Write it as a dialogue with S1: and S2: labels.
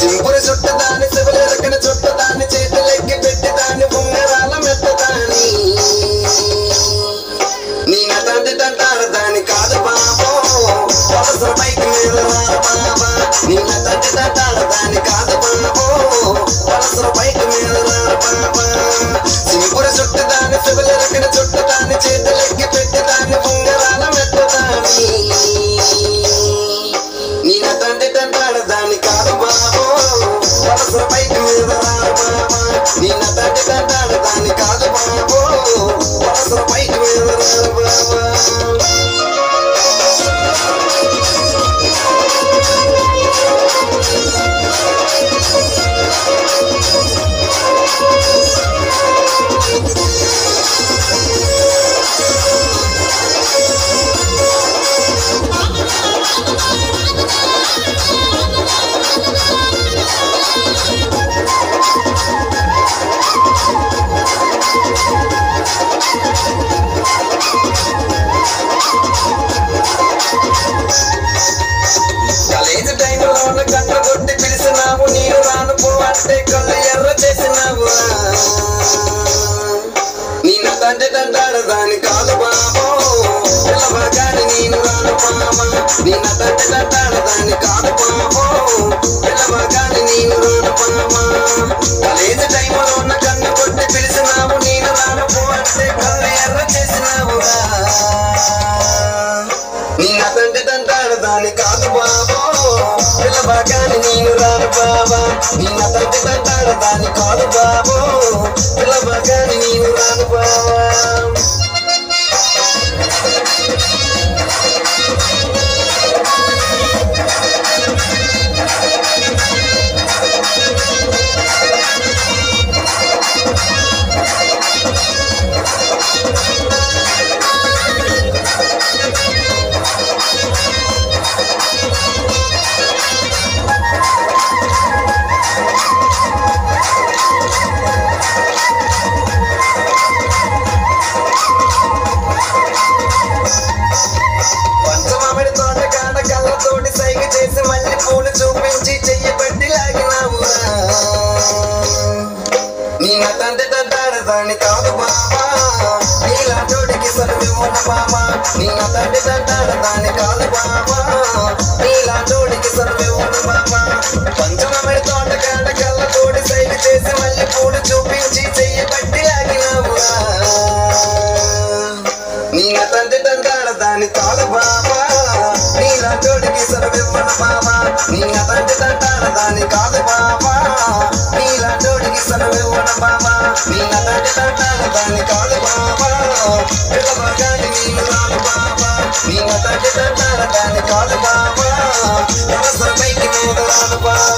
S1: సింపురి చుట్టు దాని శివుల రకన చుట్టు దాని చేతులెక్కి పెట్టి దాని ఉంగరాల నీ నదండి తండ్రి తంటాడు చేసినావు నీరు రాను పో కళ్ళు ఎర్ర చేసినావు నీ తండ్రి తంటాడు దాని కాదు బాబో. పిల్లవగాని నేను రాను బాబా. నీ తండ్రి తంటాడు దాని కాదు బాబో. పిల్లవగాని నేను రాను బాబా. కాలేజీ టైంలో ఉన్న కన్ను కొట్టి పిలిచినావు నేను రాను పో కళ్ళు ఎర్ర చేసినావురా నిన్న తండ్రి తంటాడు దాని కాదు బాబో. పిల్లబాగాని బాబా నిన్న తండ్రి తంటాడు దాని కాదు బాబో బాబా నీ తంటాడు దాన్ని కాదు బాబా నీలాంటోడికి సరివి బాబా తోట చేసి మళ్ళీ పూలు చూపించి చెయ్యి పట్టి లాగినావురా నీ తండ్రి తంటాడు దాని కాదు బాబా నీలా చోటికి సర్విమ్మన బాబా నీ తండ్రి తంటాడు దాని Mina tak tak tak tak nikal baba, ela bagan nikal baba. Mina tak tak tak tak nikal baba, ela sabai nikal baba.